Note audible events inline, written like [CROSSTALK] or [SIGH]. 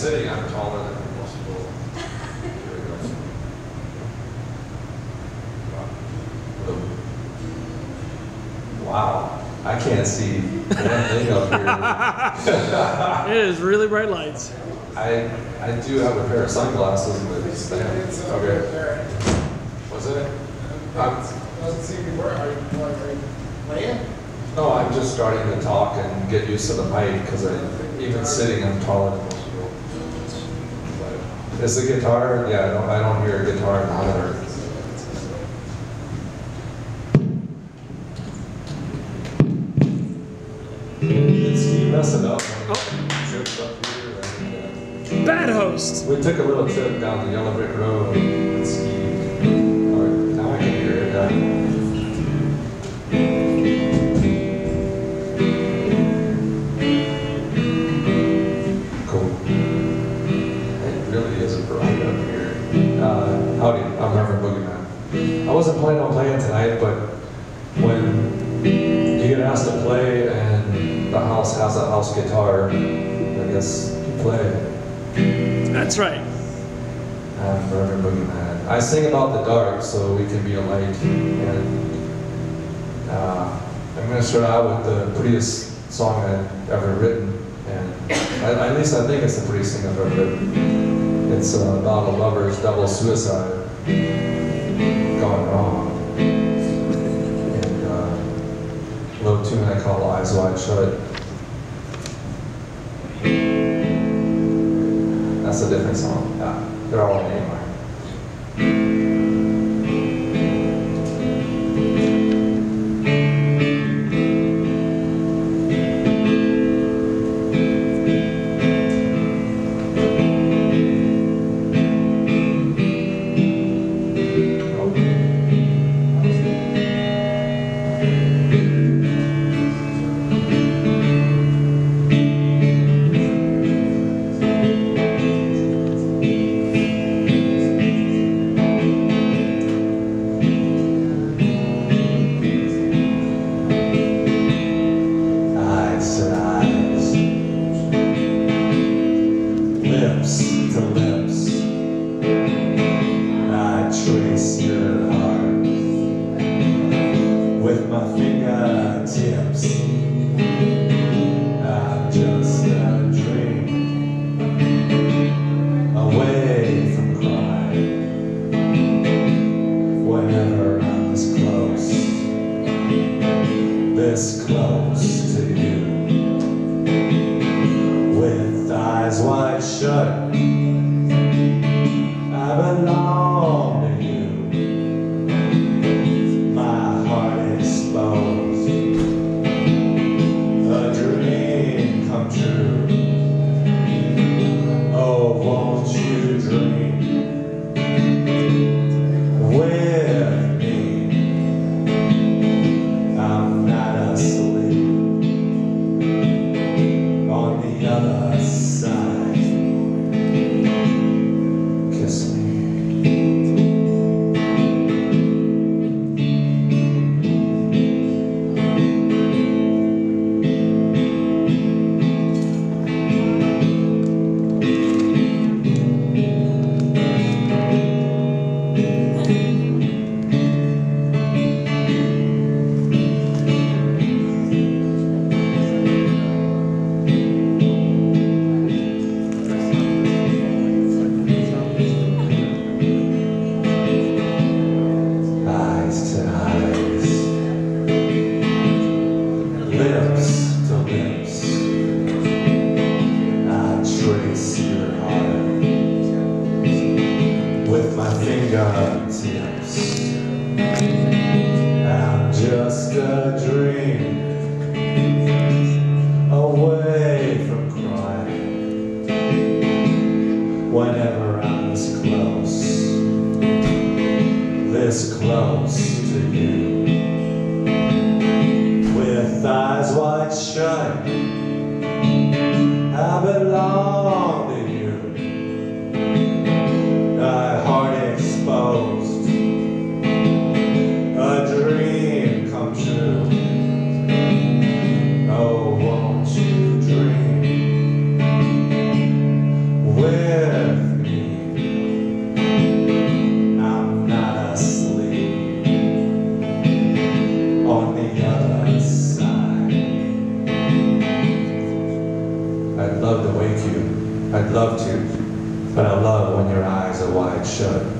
sitting, I'm taller than most people. Here we. Wow, I can't see one thing up here. [LAUGHS] It is really bright lights. I, I do have a pair of sunglasses with stands. Okay. Was it? I'm, Doesn't seem to work. Are you, are you playing? no, I'm just starting to talk and get used to the mic because I, even sitting, I'm taller Is the guitar? Yeah, I don't, I don't hear a guitar monitor. Steve mess it up? Trips up here, and, uh, Bad host. We took a little trip down the Yellow Brick Road. All right, now I can hear it. I wasn't planning on playing tonight, but when you get asked to play and the house has a house guitar, I guess you play. That's right. I'm Reverend Bogeyman. I sing about the dark so we can be a light. And uh, I'm going to start out with the prettiest song I've ever written. And at least I think it's the prettiest thing I've ever written. It's uh, about a lover's double suicide gone wrong. And uh, little tune I call Eyes Wide Shut. That's a different song. Yeah, they're all in A minor. Lips to lips. I trace your heart with my fingertips. I'm just a dream away from crying. Whenever I'm this close this close eyes wide shut a dream away from crying. Whenever I'm this close this close to you with eyes wide shut I belong I'd love to but I love when your eyes are wide shut.